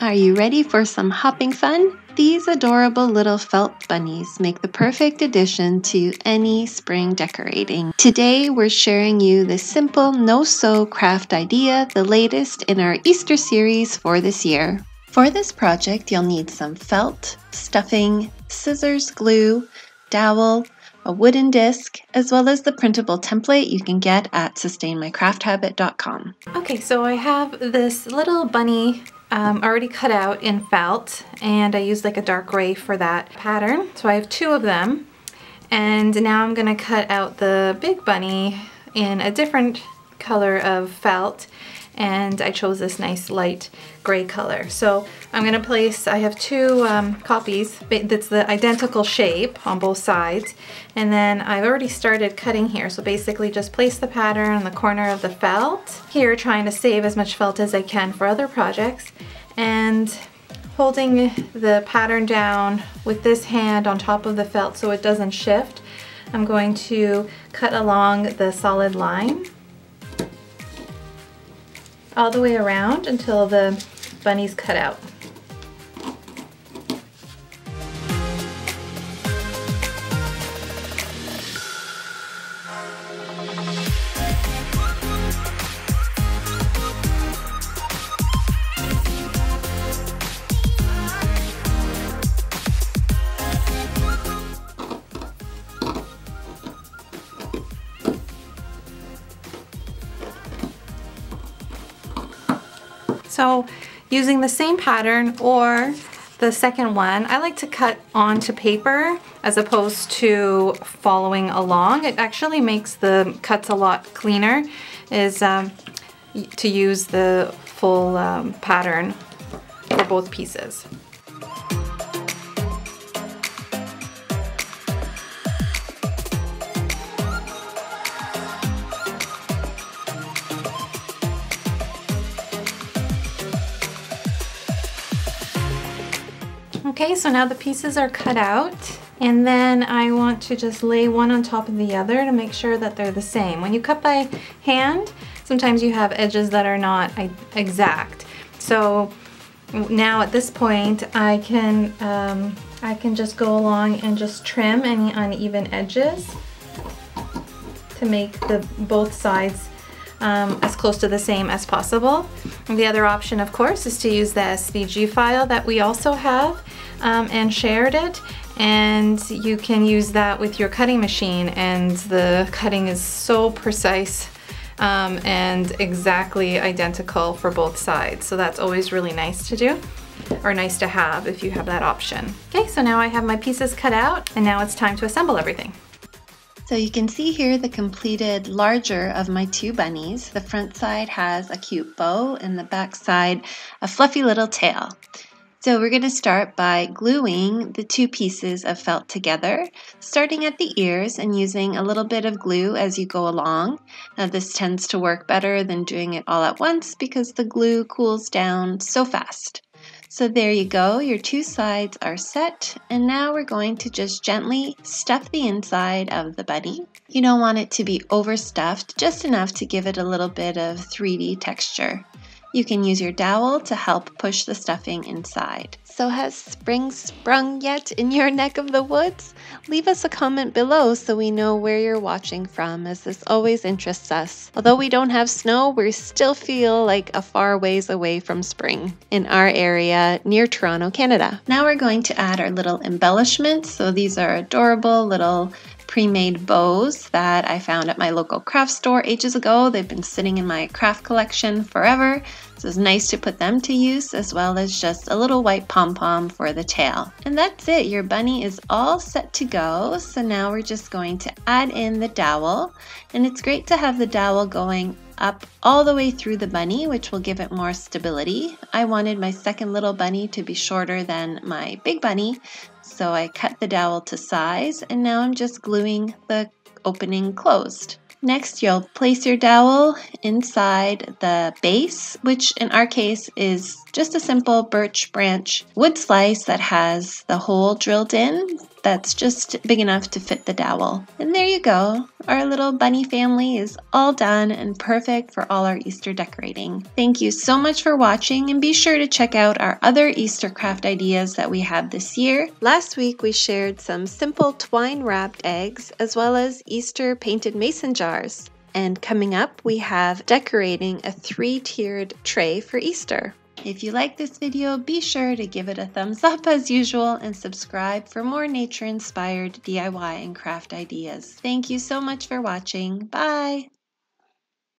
Are you ready for some hopping fun? These adorable little felt bunnies make the perfect addition to any spring decorating. Today we're sharing you the simple no-sew craft idea, the latest in our Easter series for this year. For this project you'll need some felt, stuffing, scissors, glue, dowel, a wooden disc, as well as the printable template you can get at sustainmycrafthabit.com. Okay, so I have this little bunny um, already cut out in felt and I used like a dark gray for that pattern. So I have two of them and now I'm gonna cut out the big bunny in a different color of felt and I chose this nice light gray color. So I'm gonna place, I have two um, copies that's the identical shape on both sides and then I've already started cutting here. So basically just place the pattern on the corner of the felt. Here trying to save as much felt as I can for other projects and holding the pattern down with this hand on top of the felt so it doesn't shift. I'm going to cut along the solid line all the way around until the bunny's cut out. So using the same pattern or the second one, I like to cut onto paper as opposed to following along. It actually makes the cuts a lot cleaner is um, to use the full um, pattern for both pieces. Okay, so now the pieces are cut out and then I want to just lay one on top of the other to make sure that they're the same. When you cut by hand, sometimes you have edges that are not exact. So now at this point, I can, um, I can just go along and just trim any uneven edges to make the both sides um, as close to the same as possible. And the other option, of course, is to use the SVG file that we also have um, and shared it and you can use that with your cutting machine and the cutting is so precise um, and exactly identical for both sides. So that's always really nice to do or nice to have if you have that option. Okay, so now I have my pieces cut out and now it's time to assemble everything. So you can see here the completed larger of my two bunnies. The front side has a cute bow and the back side a fluffy little tail. So we're going to start by gluing the two pieces of felt together, starting at the ears and using a little bit of glue as you go along. Now this tends to work better than doing it all at once because the glue cools down so fast. So there you go, your two sides are set, and now we're going to just gently stuff the inside of the bunny. You don't want it to be overstuffed, just enough to give it a little bit of 3D texture. You can use your dowel to help push the stuffing inside. So has spring sprung yet in your neck of the woods? Leave us a comment below so we know where you're watching from as this always interests us. Although we don't have snow, we still feel like a far ways away from spring in our area near Toronto, Canada. Now we're going to add our little embellishments. So these are adorable little pre-made bows that I found at my local craft store ages ago. They've been sitting in my craft collection forever, so it's nice to put them to use as well as just a little white pom-pom for the tail. And that's it, your bunny is all set to go. So now we're just going to add in the dowel and it's great to have the dowel going up all the way through the bunny, which will give it more stability. I wanted my second little bunny to be shorter than my big bunny, so I cut the dowel to size, and now I'm just gluing the opening closed. Next, you'll place your dowel inside the base, which in our case is just a simple birch branch wood slice that has the hole drilled in that's just big enough to fit the dowel. And there you go. Our little bunny family is all done and perfect for all our Easter decorating. Thank you so much for watching and be sure to check out our other Easter craft ideas that we have this year. Last week we shared some simple twine wrapped eggs as well as Easter painted mason jars. And coming up, we have decorating a three tiered tray for Easter. If you like this video, be sure to give it a thumbs up as usual and subscribe for more nature inspired DIY and craft ideas. Thank you so much for watching. Bye!